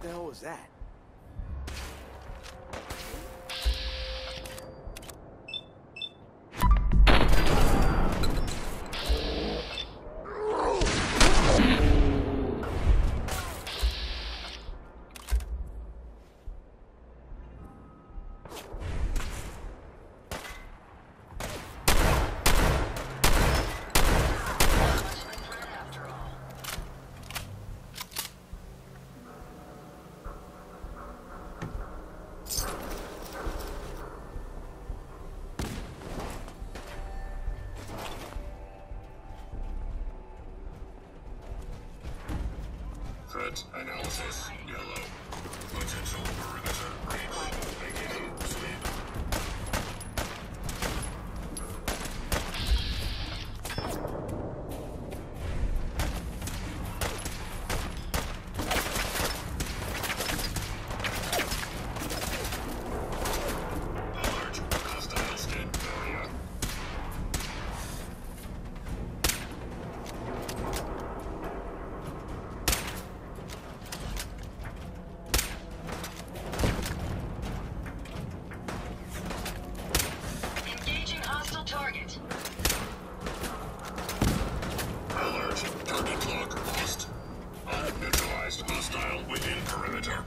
What the hell was that? Analysis yellow. Target. Alert. Target clock lost. All hostile within perimeter.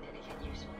that isn't useful.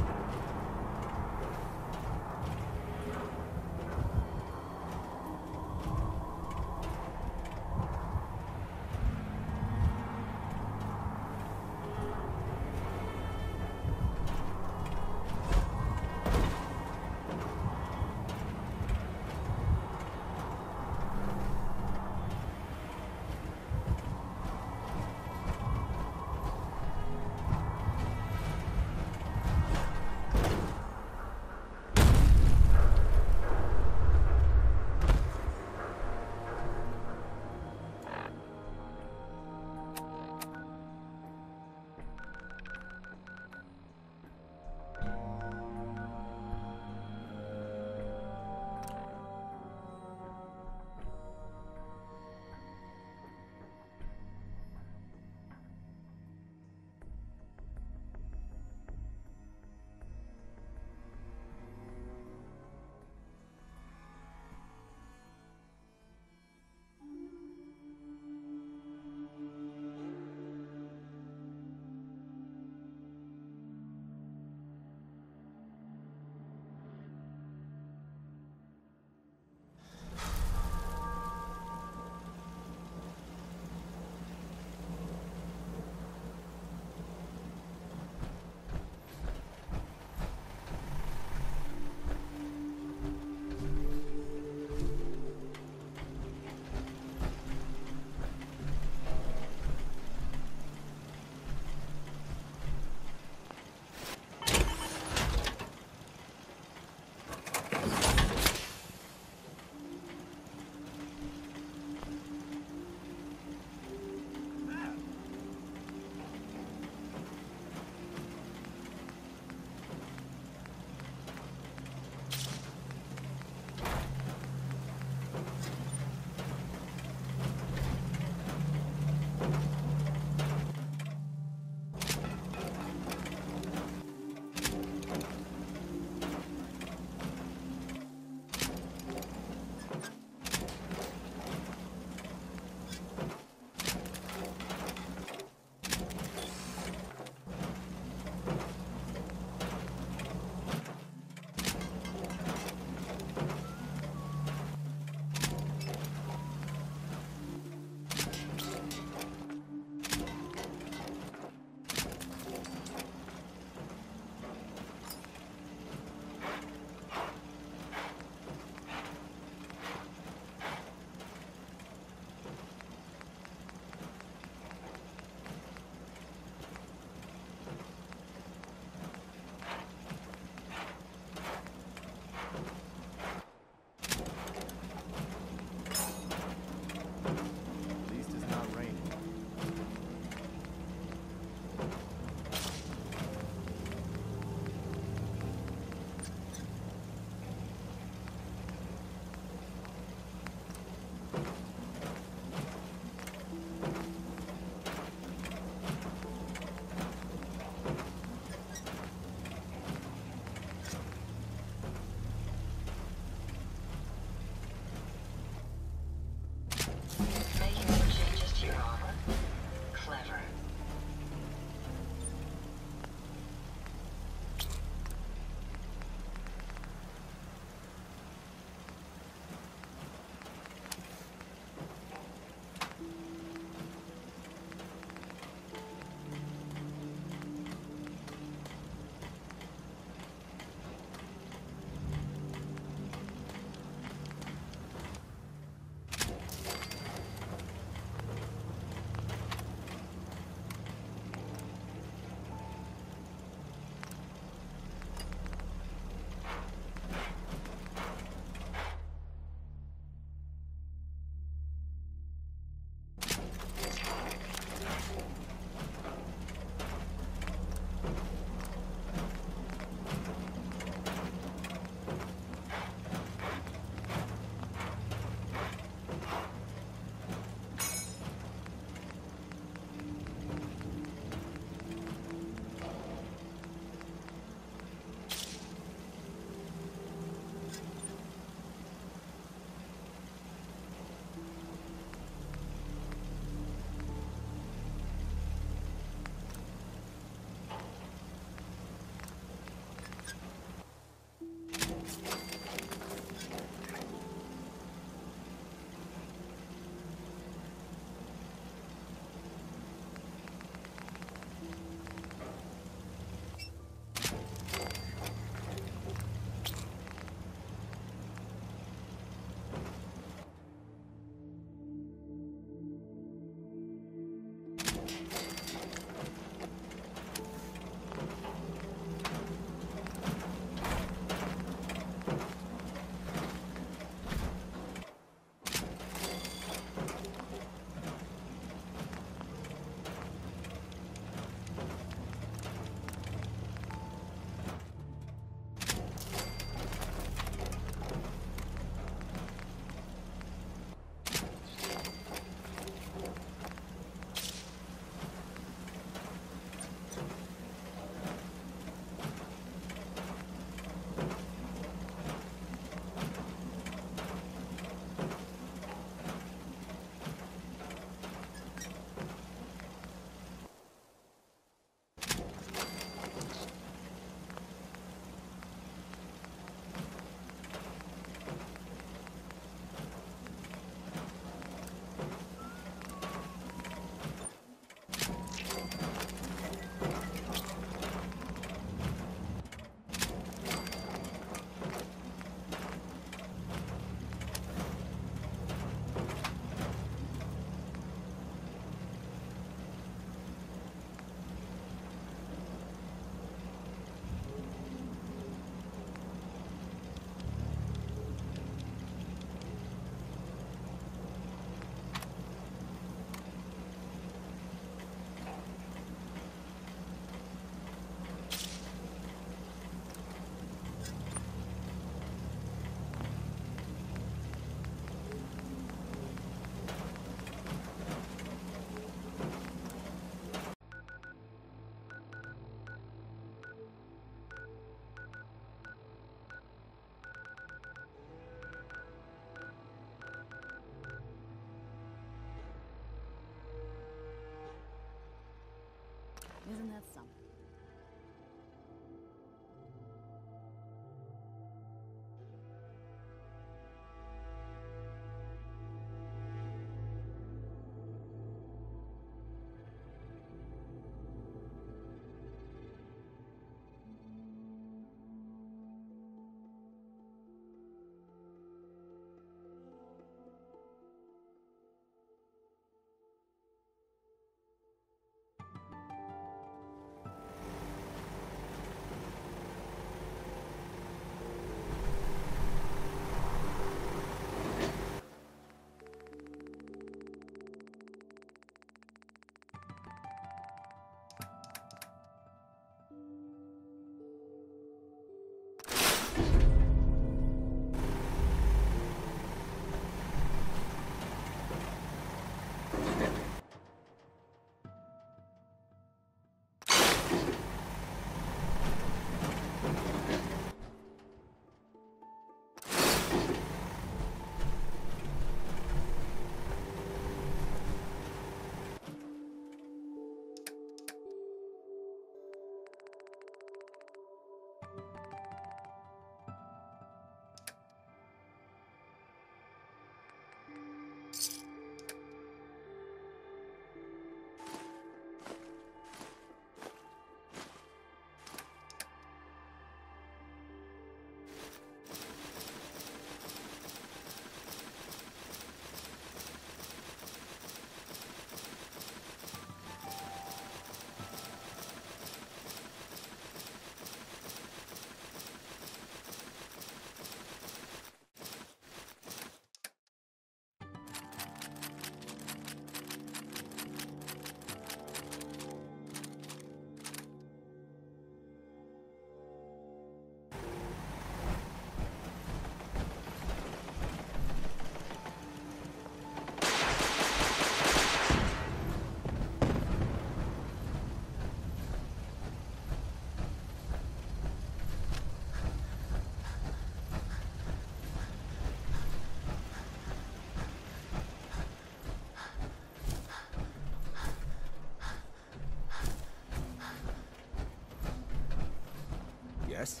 Yes?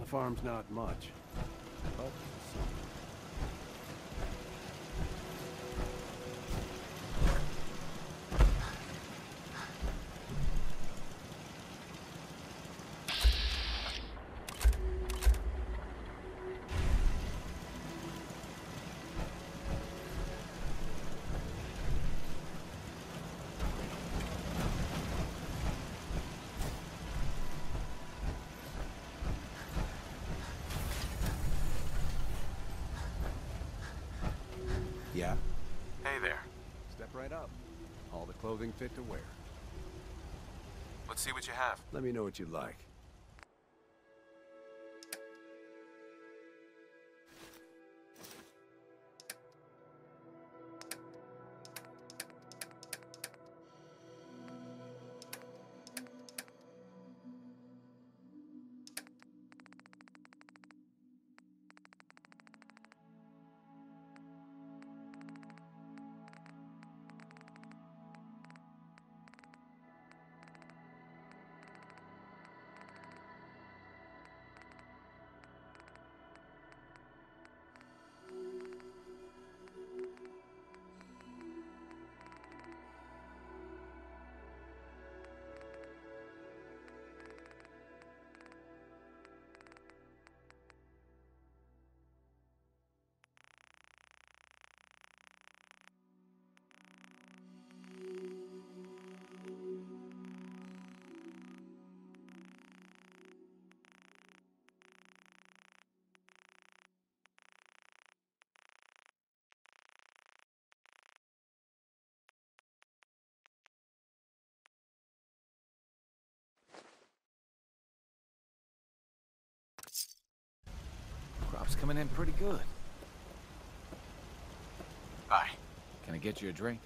The farm's not much, but something. Yeah? Hey there. Step right up. All the clothing fit to wear. Let's see what you have. Let me know what you like. Coming in pretty good. Hi. Can I get you a drink?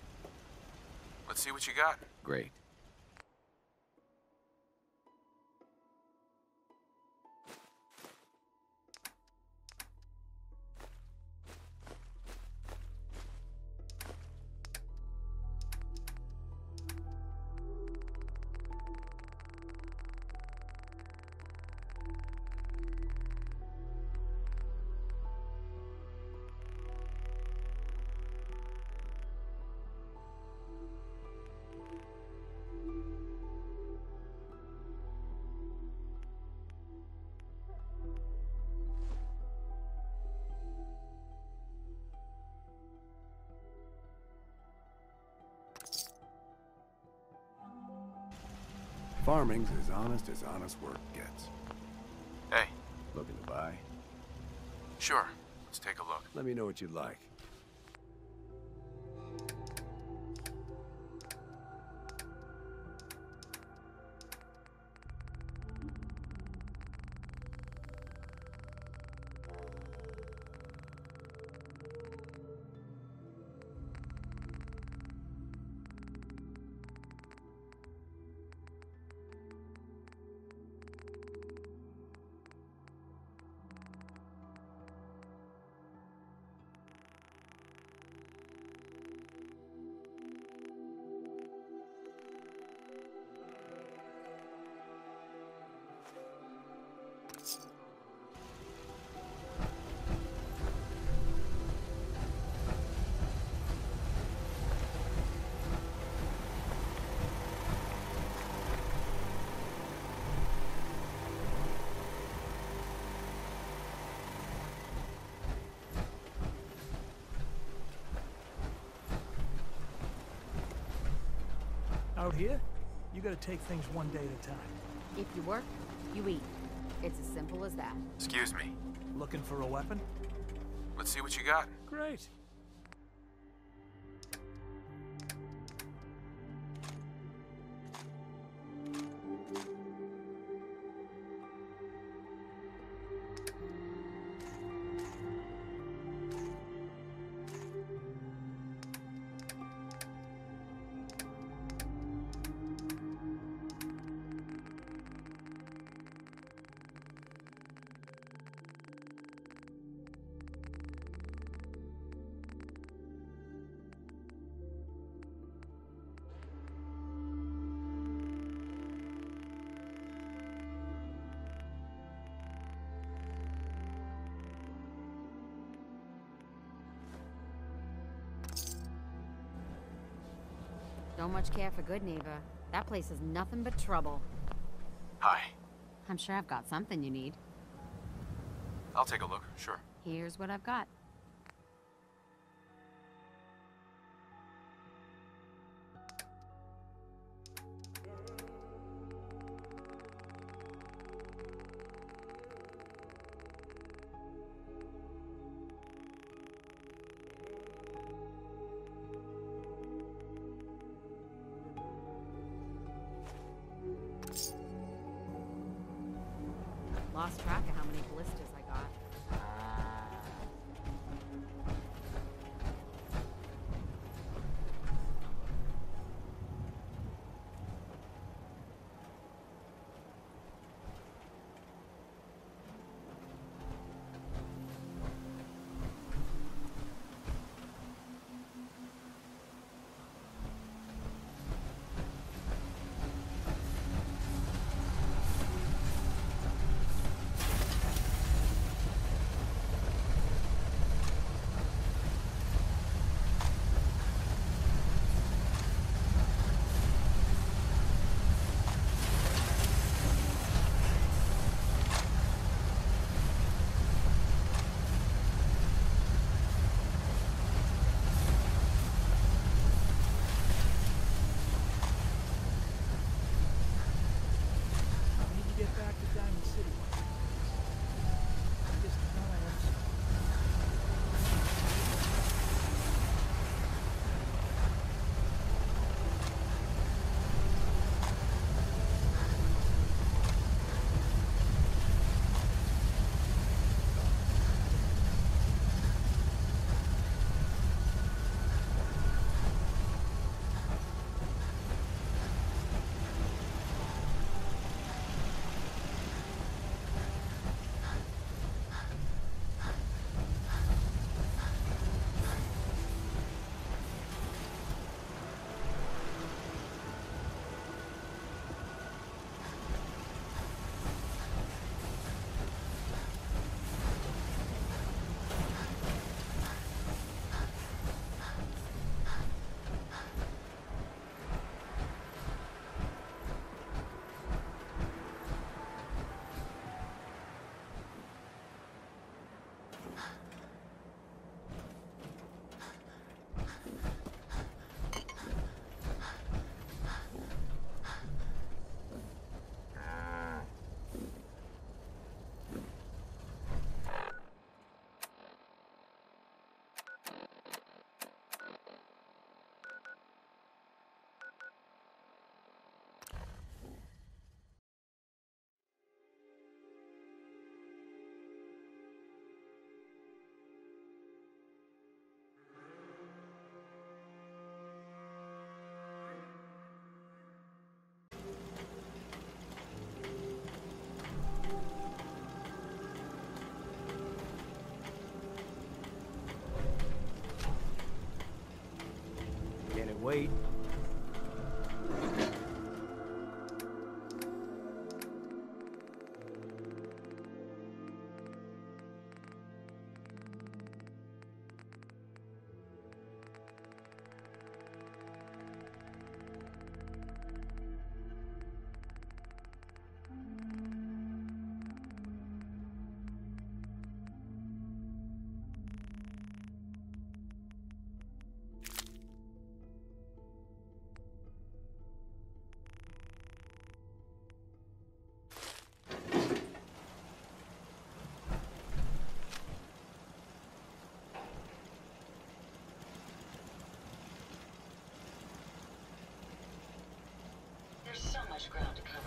Let's see what you got. Great. Farming's as honest as honest work gets. Hey. Looking to buy? Sure. Let's take a look. Let me know what you'd like. Out here, you gotta take things one day at a time. If you work, you eat. It's as simple as that. Excuse me. Looking for a weapon? Let's see what you got. Great. Don't much care for Goodneighbor. That place is nothing but trouble. Hi. I'm sure I've got something you need. I'll take a look, sure. Here's what I've got. Wait? Much ground to cover